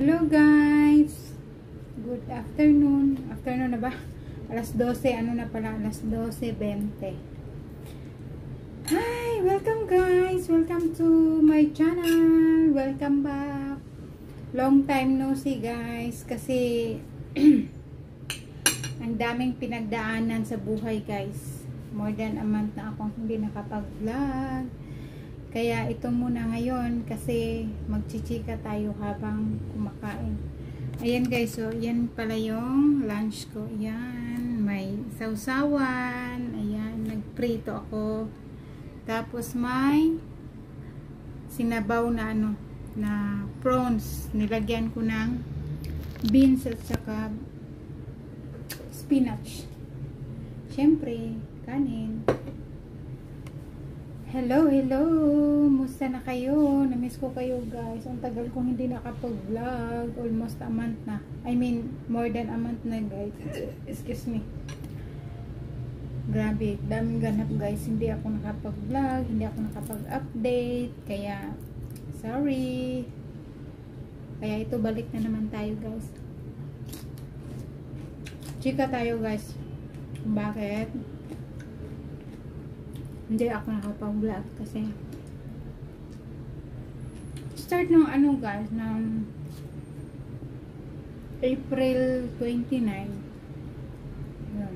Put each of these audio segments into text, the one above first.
Hello guys! Good afternoon. Afternoon na ba? Alas 12. Ano na pala? Alas 12.20. Hi! Welcome guys! Welcome to my channel. Welcome back. Long time no see guys. Kasi ang daming pinagdaanan sa buhay guys. More than a month na akong hindi nakapag-vlog kaya ito muna ngayon kasi magchichika tayo habang kumakain. Ayan guys, so yan pala yung lunch ko. Ayan, may sausawan. Ayan, nagprito ako. Tapos may sinabaw na ano, na prawns. Nilagyan ko ng beans at saka spinach. Siyempre, kanin. Hello, hello! Musta na kayo? Namiss ko kayo guys. Ang tagal kong hindi nakapag-vlog. Almost a month na. I mean, more than a month na guys. Excuse me. Grabe, daming ganap guys. Hindi ako nakapag-vlog. Hindi ako nakapag-update. Kaya, sorry. Kaya ito, balik na naman tayo guys. Chika tayo guys. Bakit? Hindi ako nakapag-vlog kasi start ng ano guys ng April 29 yun.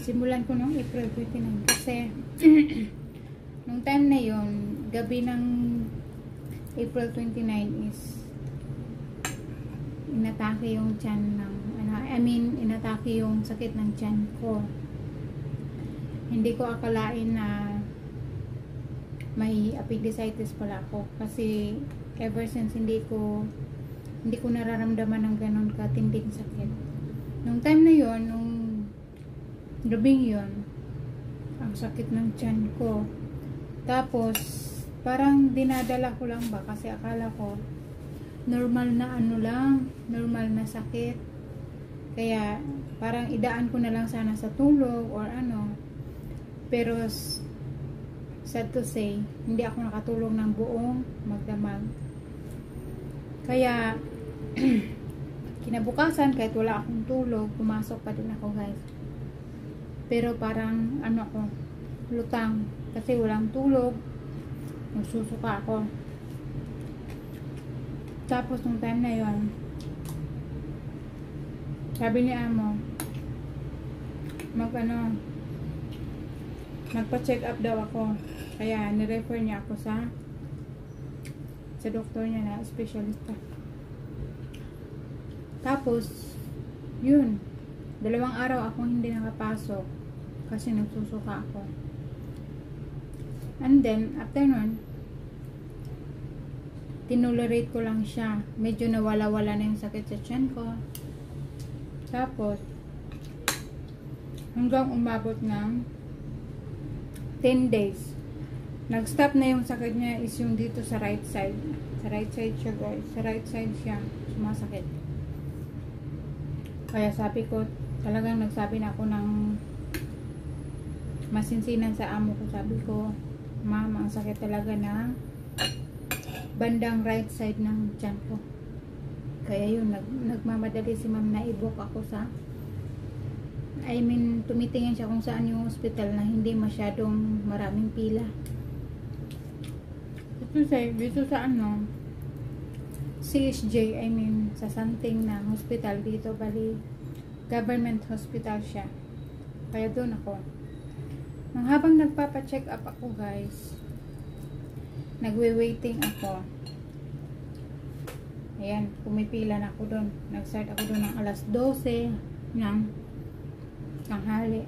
Simulan ko ng April 29 kasi nung time na yon gabi ng April 29 is inatake yung chan ng ano, I mean inatake yung sakit ng chan ko hindi ko akalain na may appendicitis pala ako. Kasi ever since hindi ko hindi ko nararamdaman ng ganun katinding sakit. Nung time na yon nung gabing yon ang sakit ng tiyan ko. Tapos parang dinadala ko lang ba? Kasi akala ko normal na ano lang normal na sakit. Kaya parang idaan ko na lang sana sa tulog or ano pero, sad to say, hindi ako nakatulong ng buong magdamag. Kaya, kinabukasan, kahit wala akong tulog, pumasok pa din ako guys. Pero parang, ano ako, lutang. Kasi walang tulog, nagsusuka ako. Tapos, nung time na yon sabi ni Amo, mag ano, nagpa-check up daw ako. Kaya, nirefer niya ako sa sa doktor niya na specialista. Tapos, yun. Dalawang araw akong hindi nakapasok kasi nagsusuka ako. And then, after nun, tinulerate ko lang siya. Medyo nawala-wala na yung sakit sa tiyan ko. Tapos, hanggang umabot ng 10 days. Nag-stop na yung sakit niya is yung dito sa right side. Sa right side siya guys. Sa right side siya sumasakit. Kaya sabi ko, talagang nagsabi na ako ng masinsinan sa amo ko. Sabi ko, ma'am, ang sakit talaga na bandang right side ng tiyan ko. Kaya yun, nag, nagmamadali si ma'am na i-book ako sa I mean, tumitingin siya kung saan yung hospital na hindi masyadong maraming pila. Ito sa, dito sa ano, CSJ, I mean, sa something na hospital dito, bali, government hospital siya. Kaya doon ako. Nang habang nagpapa-check up ako, guys, nagwe-waiting ako. Ayan, pumipila na ako doon. Nag-start ako doon ng alas 12 ng tanghali.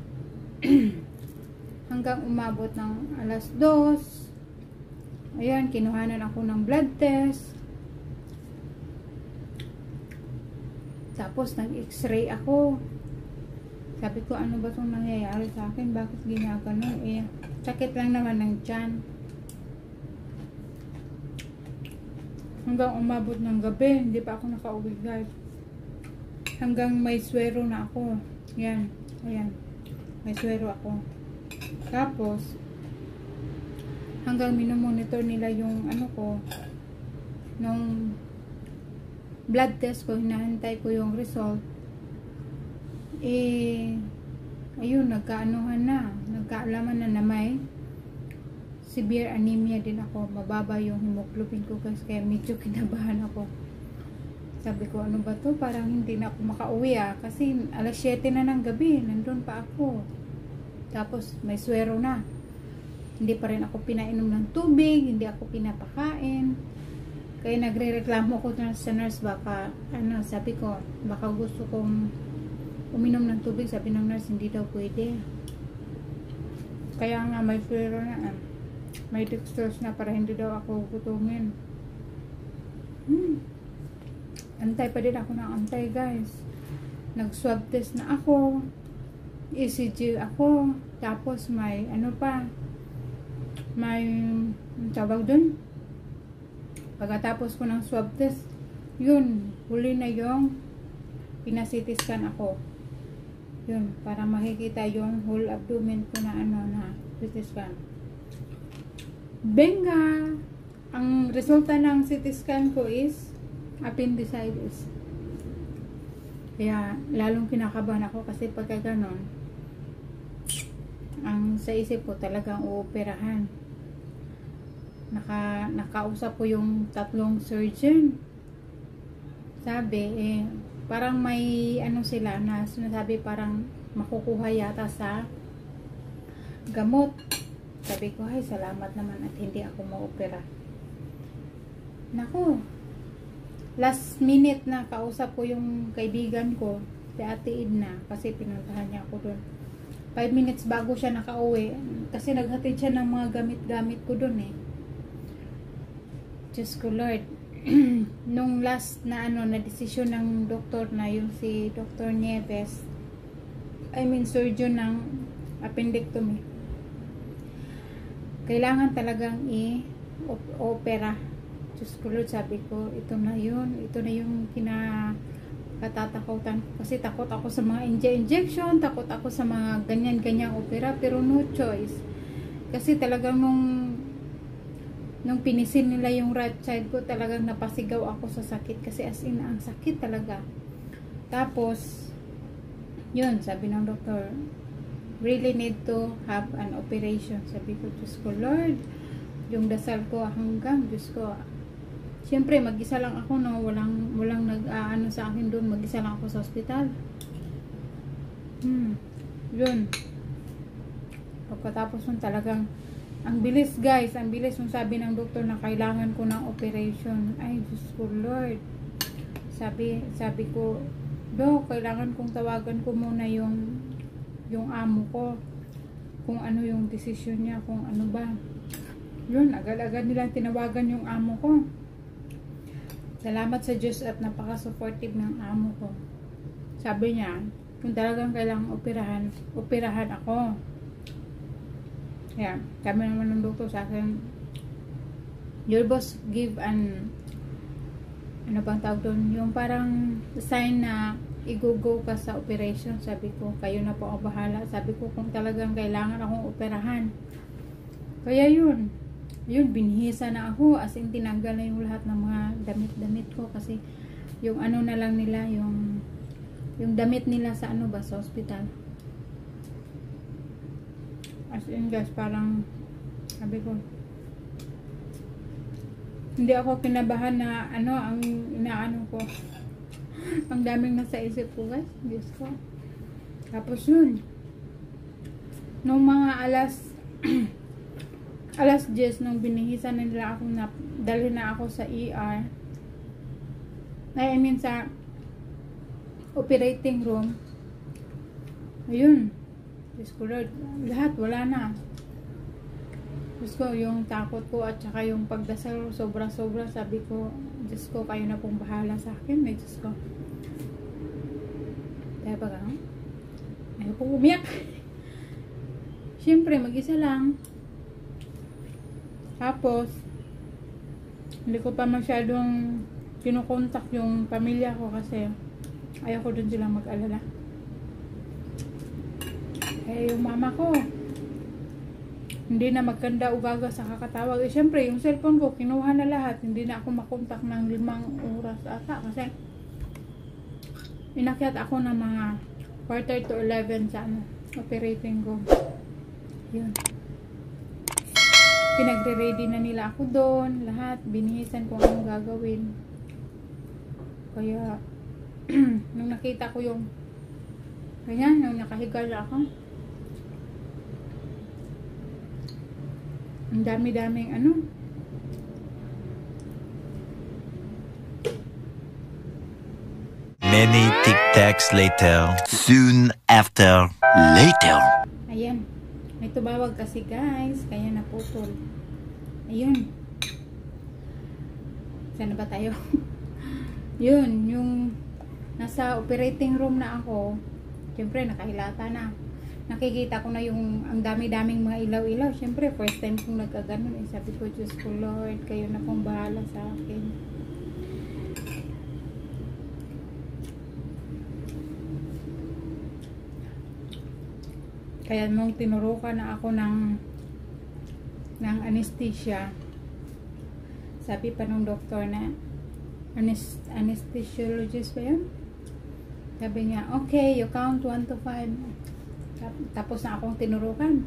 Hanggang umabot ng alas 2. Ayan, kinuhanan ako ng blood test. Tapos, nag-x-ray ako. Sabi ko, ano ba itong nangyayari sa akin? Bakit ginaganon? Eh, sakit lang naman ng tiyan. Hanggang umabot ng gabi, hindi pa ako nakauwi guys. Hanggang may swero na ako. Yan. Ayan. May swero ako. Tapos, hanggang minomonitor nila yung ano ko, nung blood test ko, hinahantay ko yung result, eh, ayun, nagkaanuhan na, nagkaalaman na na may severe anemia din ako, mababa yung hemoglobin ko kasi kaya medyo kinabahan ako. Sabi ko, ano ba to? Parang hindi na ako makauwi ah. Kasi alas 7 na ng gabi, nandun pa ako. Tapos may swero na. Hindi pa rin ako pinainom ng tubig, hindi ako pinapakain. Kaya nagre-reklamo ko sa nurse baka, ano, sabi ko, baka gusto kong uminom ng tubig. Sabi ng nurse, hindi daw pwede. Kaya nga may swero na ah. May dextrose na para hindi daw ako gutumin. Hmm. Antay pa din ako ng antay guys. Nag-swab test na ako. ECG ako. Tapos may ano pa. May tawag dun. Pagkatapos ko ng swab test, yun, huli na yung pinasitiskan ako. Yun, para makikita yung whole abdomen ko na ano na CT scan. Benga! Ang resulta ng CT scan ko is appendicitis. Kaya, lalong kinakabahan ako kasi pagka ganon, ang sa isip ko talagang uoperahan. Naka, nakausap ko yung tatlong surgeon. Sabi, eh, parang may ano sila na sinasabi parang makukuha yata sa gamot. Sabi ko, ay, salamat naman at hindi ako maopera. Naku, last minute na kausap ko yung kaibigan ko, si Ate Edna, kasi pinuntahan niya ako doon. 5 minutes bago siya nakauwi, kasi naghatid siya ng mga gamit-gamit ko doon eh. Diyos ko Lord, nung last na ano, na desisyon ng doktor na yung si Dr. Nieves, I mean surgeon ng appendectomy, kailangan talagang i-opera Diyos ko Lord, sabi ko, ito na yun, ito na yung kinakatatakutan ko. Kasi takot ako sa mga injection, takot ako sa mga ganyan-ganyang opera, pero no choice. Kasi talagang nung nung pinisin nila yung right side ko, talagang napasigaw ako sa sakit. Kasi as in, ang sakit talaga. Tapos, yun, sabi ng doktor, really need to have an operation. Sabi ko, Diyos ko, Lord, yung dasal ko hanggang, Diyos ko, Siyempre, mag-isa lang ako, no? Walang, walang nag-aano sa akin doon. Mag-isa lang ako sa ospital. Hmm. Yun. Pagkatapos nun talagang, ang bilis guys, ang bilis yung sabi ng doktor na kailangan ko ng operation. Ay, Diyos ko Lord. Sabi, sabi ko, Do, kailangan kong tawagan ko muna yung yung amo ko kung ano yung desisyon niya, kung ano ba. Yun, agad-agad nilang tinawagan yung amo ko. Salamat sa Diyos at napaka-supportive ng amo ko. Sabi niya, kung talagang kailangang operahan, operahan ako. Kaya, kami naman ng doktor sa akin, your boss give an ano bang tawag doon? Yung parang sign na i-go ka sa operation. Sabi ko, kayo na po ako bahala. Sabi ko, kung talagang kailangan akong operahan. Kaya yun, yun, binhisa na ako. As in, tinanggal na yung lahat ng mga damit-damit ko. Kasi, yung ano na lang nila, yung, yung damit nila sa ano ba, sa hospital. As in, guys, parang, sabi ko, hindi ako kinabahan na, ano, ang inaano ko. ang daming nasa isip ko, guys. Diyos ko. Tapos yun, nung mga alas alas 10 nung binihisan nila ako na dali na ako sa ER I mean sa operating room. Ayun. Diyos ko Lord lahat wala na. Diyos ko yung takot ko at saka yung pagdasal sobra sobra sabi ko Diyos ko kayo na pong bahala sa akin may Diyos ko. Kaya pag ano ayaw ko umiyak. Siyempre, mag-isa lang. Tapos, hindi ko pa masyadong kinukontak yung pamilya ko kasi ayaw ko dun silang mag-alala. Eh, yung mama ko, hindi na magkanda ugaga sa kakatawag. Eh, syempre, yung cellphone ko, kinuha na lahat. Hindi na ako makontak ng limang oras ata. Kasi, inakyat ako ng mga quarter to 11 sa ano, operating ko. Yun. Pinagre-ready na nila ako doon. Lahat. Binihisan ko anong gagawin. Kaya, nung nakita ko yung ganyan, nung nakahiga na ako, Ang dami-daming ano. Many tic-tacs later. Soon after. Later. May tumawag kasi guys. Kaya naputol. Ayun. Sana ba tayo? Yun. Yung nasa operating room na ako. Siyempre, nakahilata na. Nakikita ko na yung ang dami-daming mga ilaw-ilaw. Siyempre, first time kong nagkaganon. Eh. Sabi ko, Diyos ko Lord, kayo na pong bahala sa akin. Kaya nung tinurukan na ako ng ng anesthesia, sabi pa nung doktor na anest anesthesiologist ba yun? Sabi niya, okay, you count 1 to 5. Tapos na akong tinurukan.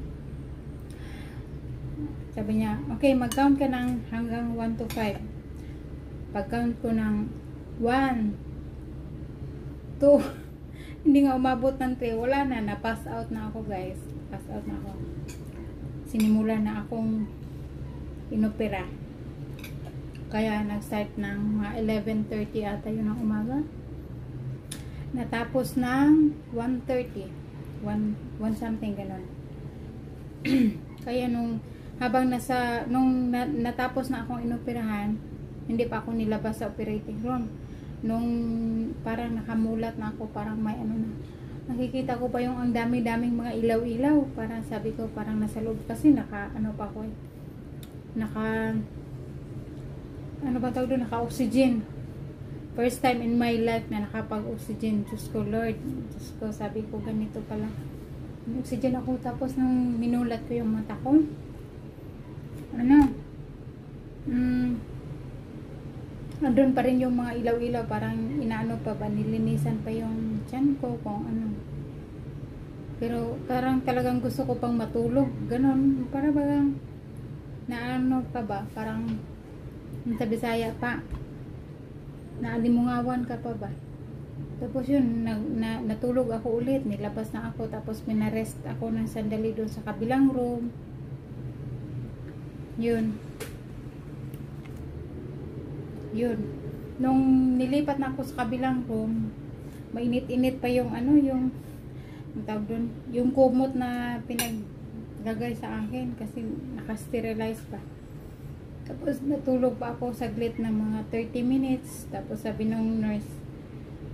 Sabi niya, okay, mag-count ka ng hanggang 1 to 5. Pag-count ko ng 1, 2, hindi nga umabot ng 3. Wala na, na-pass out na ako guys. Pass out na ako. Sinimula na akong inopera. Kaya nag-start ng mga 11.30 ata yun ng umaga. Natapos ng 1.30. 1, 1 something ganun. Kaya nung habang nasa nung na, natapos na akong inoperahan, hindi pa ako nilabas sa operating room nung parang nakamulat na ako, parang may ano na, nakikita ko pa yung ang dami-daming mga ilaw-ilaw. Parang sabi ko, parang nasa loob kasi naka, ano pa ko eh, naka, ano ba tawag doon, naka-oxygen. First time in my life na nakapag-oxygen. Diyos ko, Lord. Diyos ko, sabi ko, ganito pala. Oxygen ako, tapos nung minulat ko yung mata ko, ano, mm, Andun pa rin yung mga ilaw-ilaw, parang inaano pa ba, nilinisan pa yung tiyan ko, kung ano. Pero parang talagang gusto ko pang matulog, ganon, para bagang naano pa ba, parang sa Bisaya pa, naalimungawan ka pa ba. Tapos yun, na, na, natulog ako ulit, nilabas na ako, tapos minarest ako ng sandali doon sa kabilang room. Yun yun. Nung nilipat na ako sa kabilang room mainit-init pa yung ano yung tawag yung kumot na pinaglagay sa akin kasi naka-sterilize pa. Tapos natulog pa ako saglit ng mga 30 minutes. Tapos sabi ng nurse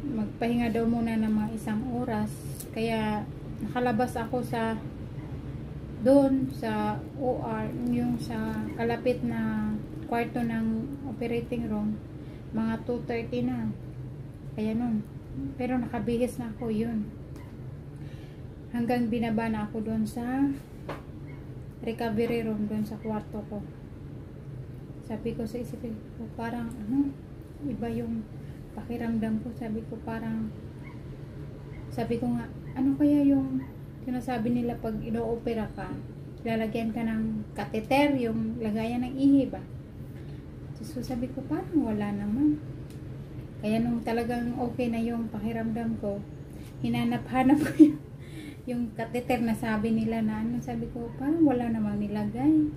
magpahinga daw muna ng mga isang oras. Kaya nakalabas ako sa doon sa OR yung sa kalapit na kwarto ng operating room, mga 2.30 na. Kaya nun. Pero nakabihis na ako yun. Hanggang binaba na ako doon sa recovery room doon sa kwarto ko. Sabi ko sa isip ko, parang ano, iba yung pakiramdam ko. Sabi ko parang, sabi ko nga, ano kaya yung sinasabi nila pag ino-opera ka, lalagyan ka ng catheter, yung lagayan ng ihi ba? So sabi ko, parang wala naman. Kaya nung talagang okay na yung pakiramdam ko, hinanap-hanap ko yung, yung catheter na sabi nila na ano, sabi ko, parang wala namang nilagay.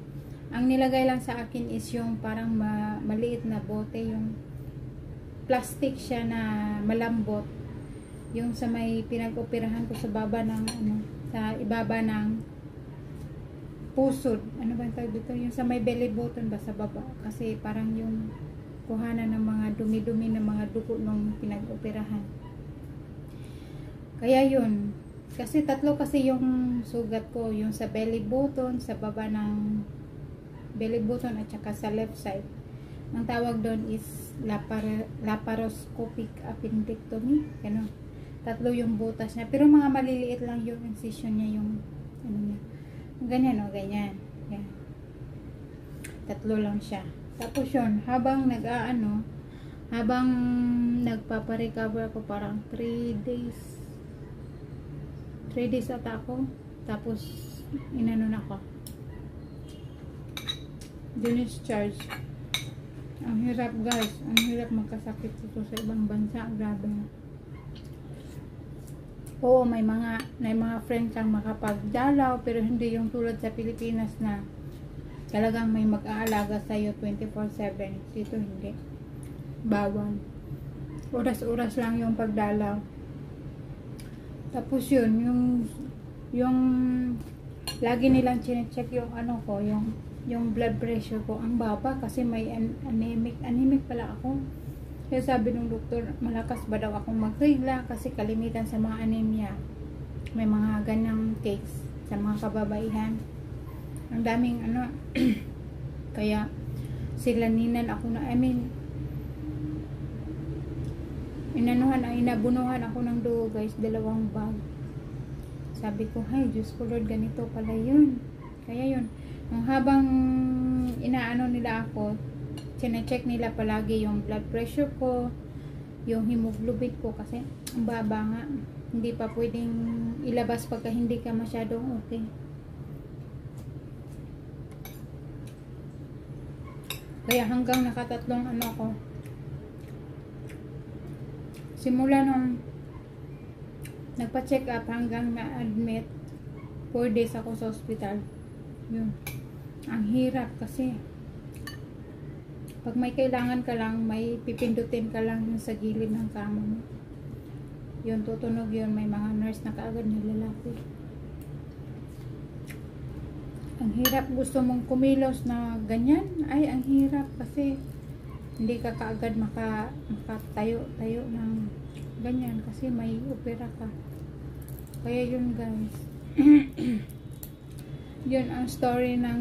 Ang nilagay lang sa akin is yung parang ma, maliit na bote, yung plastic siya na malambot. Yung sa may pinag-operahan ko sa baba ng ano, sa ibaba ng pusod. Ano ba yung dito? Yung sa may belly button ba sa baba? Kasi parang yung kuhanan ng mga dumi-dumi ng mga dugo nung pinag-operahan. Kaya yun. Kasi tatlo kasi yung sugat ko. Yung sa belly button, sa baba ng belly button at saka sa left side. Ang tawag doon is lapar laparoscopic appendectomy. Ano? Tatlo yung butas niya. Pero mga maliliit lang yung incision niya yung ano niya ganyan o ganyan. Yan. Tatlo lang siya. Tapos yun, habang nag-aano, habang nagpaparecover ako parang 3 days 3 days ata ako. Tapos inano na ako. Discharge. Ang hirap guys. Ang hirap magkasakit dito sa ibang bansa. Grabe oo may mga may mga friend kang makapagdalaw pero hindi yung tulad sa Pilipinas na talagang may mag-aalaga sa'yo 24-7 dito hindi. Bawal. Oras-oras lang yung pagdalaw. Tapos yun yung yung lagi nilang chinecheck yung ano ko yung yung blood pressure ko. Ang baba kasi may an- anemic anemic pala ako kaya sabi ng doktor malakas ba daw akong magregla kasi kalimitan sa mga anemia. May mga ganyang case sa mga kababaihan. Ang daming ano kaya silaninan ako na I mean inanuhan ay inabunuhan ako ng dugo guys dalawang bag. Sabi ko hay Diyos ko Lord ganito pala yun. Kaya yun nung habang inaano nila ako chinecheck nila palagi yung blood pressure ko yung hemoglobin ko kasi ang baba nga. Hindi pa pwedeng ilabas pagka hindi ka masyadong okay. Kaya hanggang nakatatlong ano ko simula nung nagpa-check up hanggang na-admit 4 days ako sa hospital. Yun. Ang hirap kasi pag may kailangan ka lang may pipindutin ka lang yung sa gilid ng kama mo. Yun tutunog yun. May mga nurse na kaagad na lalaki ang hirap. Gusto mong kumilos na ganyan? Ay ang hirap kasi hindi ka kaagad maka, makatayo tayo ng ganyan kasi may opera ka. Kaya yun guys. Yun ang story ng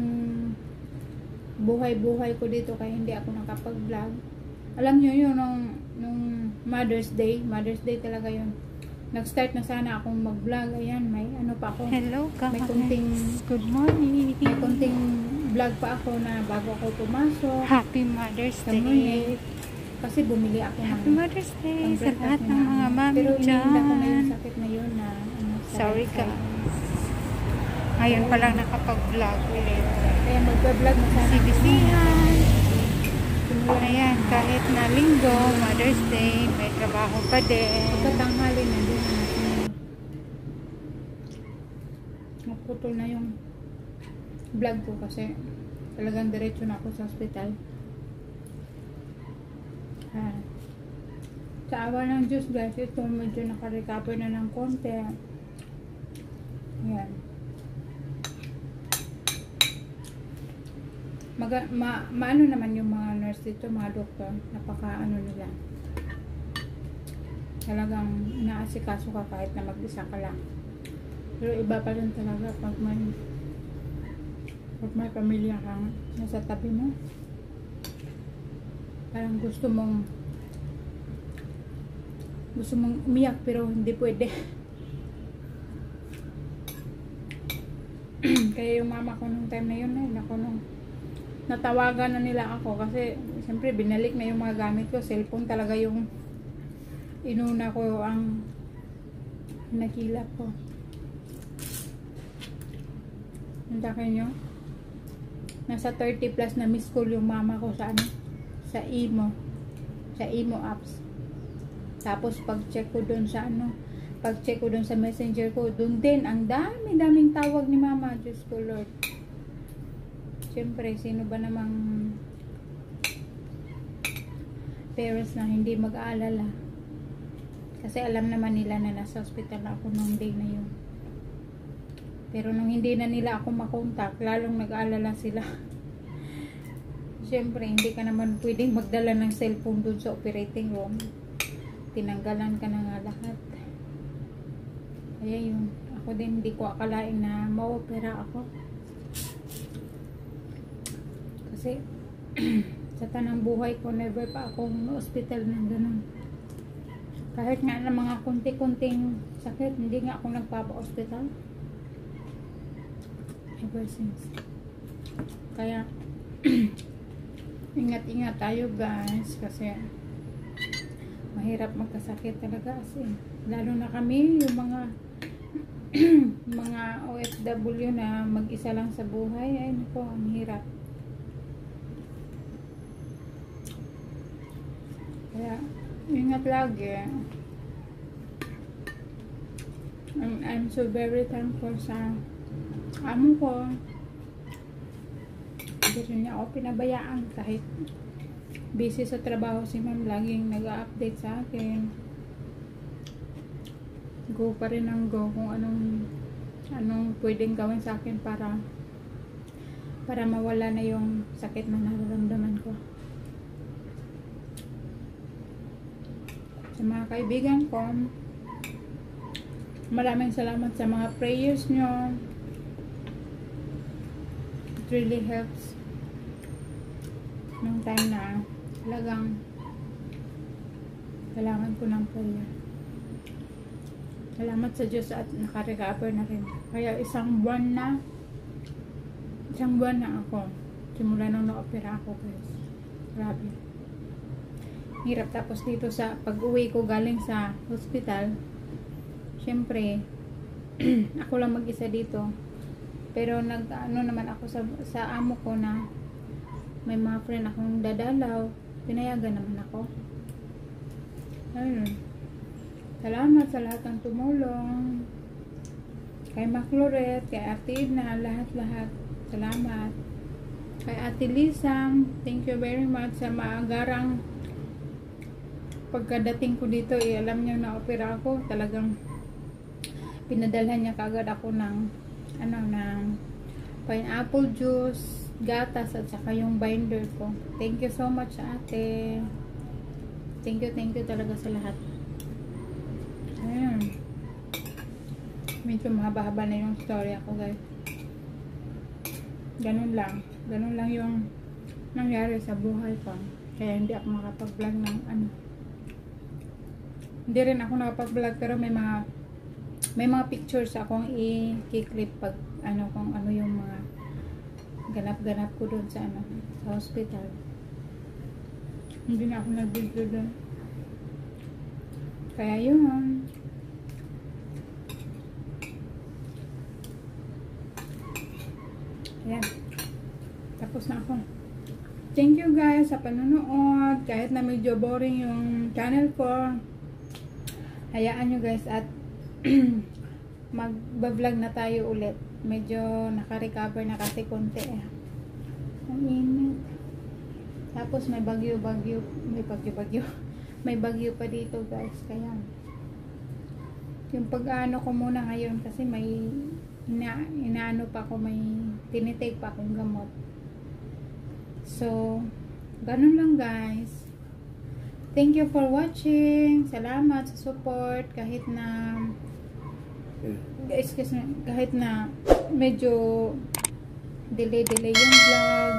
buhay-buhay ko dito kaya hindi ako nakapag-vlog alam nyo yun nung, nung Mother's Day Mother's Day talaga yun nag-start na sana akong mag-vlog ayan may ano pa ako Hello may kunting Good morning. may kunting vlog pa ako na bago ako pumasok Happy Mother's Day. kasi bumili ako Happy ng Mother's Day sa lahat ng mga mami pero iniinda ko na yung dyan. sakit na yun na ano, Sorry guys. Ngayon pa lang nakapag-vlog ulit. Kaya magpa-vlog na sana Sibisihan. Ayan, kahit na linggo, Mother's Day, may trabaho pa din. Pagkatanghali na din na naputol na yung vlog ko kasi talagang diretso na ako sa hospital. Ah. Sa awa ng Diyos guys, ito medyo nakarecover na ng konti. Yan. Maga, ma, maano naman yung mga nurse dito, mga doktor, napaka ano nila. Talagang inaasikaso ka kahit na mag-isa ka lang. Pero iba pa rin talaga pag may pag may pamilya kang nasa tabi mo. Parang gusto mong gusto mong umiyak pero hindi pwede. Kaya yung mama ko nung time na yun, ay nako nung natawagan na nila ako kasi siyempre binalik na yung mga gamit ko. Cellphone talaga yung inuna ko ang nakilap ko. Handa nyo? Nasa 30 plus na miss call yung mama ko sa ano? Sa imo. Sa imo apps. Tapos pag-check ko doon sa ano, pag-check ko doon sa messenger ko, doon din, ang dami-daming tawag ni mama. Diyos ko Lord. Siyempre, sino ba namang parents na hindi mag-aalala? Kasi alam naman nila na nasa hospital ako nung day na yun. Pero nung hindi na nila ako makontak, lalong nag-aalala sila. Siyempre, hindi ka naman pwedeng magdala ng cellphone dun sa operating room. Tinanggalan ka na nga lahat. Kaya yun, ako din hindi ko akalain na ma-opera ako. Kasi, sa tanang buhay ko, never pa akong na-hospital ng ganun. Kahit nga na mga kunti-kunting sakit, hindi nga ako nagpapa-hospital. Ever since. Kaya, ingat-ingat tayo guys kasi mahirap magkasakit talaga kasi lalo na kami yung mga mga OFW na mag-isa lang sa buhay ay nako ang hirap kaya ingat lagi I'm, I'm so very thankful sa amo ko. Hindi rin niya ako pinabayaan kahit busy sa trabaho si ma'am. Laging nag-update sa akin. Go pa rin ang go kung anong anong pwedeng gawin sa akin para para mawala na yung sakit na nararamdaman ko sa mga kaibigan ko. Maraming salamat sa mga prayers nyo. It really helps nung time na talagang kailangan ko ng prayer. Salamat sa Diyos at nakarecover na rin. Kaya isang buwan na isang buwan na ako. Simula nung na-opera ako guys. Grabe hirap. Tapos dito sa pag uwi ko galing sa hospital syempre ako lang mag-isa dito. Pero nag ano naman ako sa, sa amo ko na may mga friend akong dadalaw pinayagan naman ako. Ayun. Salamat sa lahat ng tumulong. Kay Macloret, kay Ate Edna, lahat-lahat. Salamat. Kay Ate Lisang thank you very much sa maagarang pagkadating ko dito eh, alam niyo na opera ako. Talagang pinadalhan niya kagad ako ng ano ng pineapple juice gatas at saka yung binder ko. Thank you so much ate. Thank you thank you talaga sa lahat. Ayun medyo mahaba-haba na yung story ako guys. Ganun lang. Ganun lang yung nangyari sa buhay ko. Kaya hindi ako makapag-vlog ng ano hindi rin ako nakapag-vlog pero may mga may mga pictures akong i-clip pag ano kung ano yung mga ganap-ganap ko doon sa ano sa hospital. Hindi na ako nag-video doon. Kaya yun. Ayan. Tapos na ako. Thank you guys sa panonood. Kahit na medyo boring yung channel ko hayaan nyo guys at mag-vlog na tayo ulit. Medyo naka-recover na kasi konti eh. Ang init. Tapos may bagyo-bagyo. May bagyo-bagyo. May bagyo pa dito guys. Kaya yung pag-ano ko muna ngayon kasi may ina, inaano pa ako may tinitake pa akong gamot. So, ganun lang guys. Thank you for watching. Salamat sa support kahit na excuse me, kahit na medyo delay-delay yung vlog.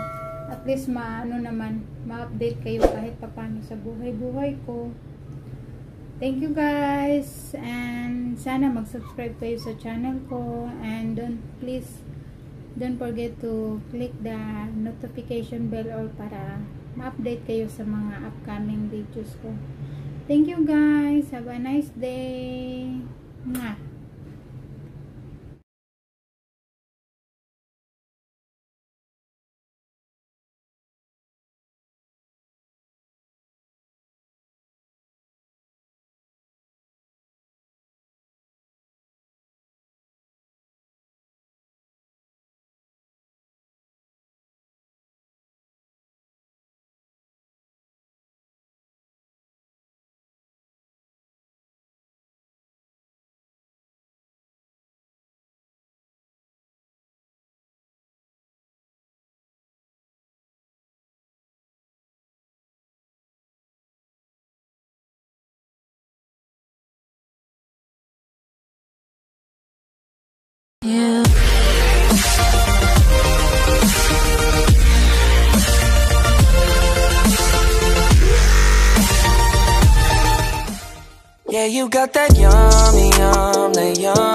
At least maano naman, ma-update kayo kahit papano sa buhay-buhay ko. Thank you guys and sana mag-subscribe kayo sa channel ko and don't please don't forget to click the notification bell or para ma-update kayo sa mga upcoming videos ko. Thank you guys. Have a nice day. Mwah. Yeah, you got that yummy, yum, that yum.